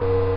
Bye.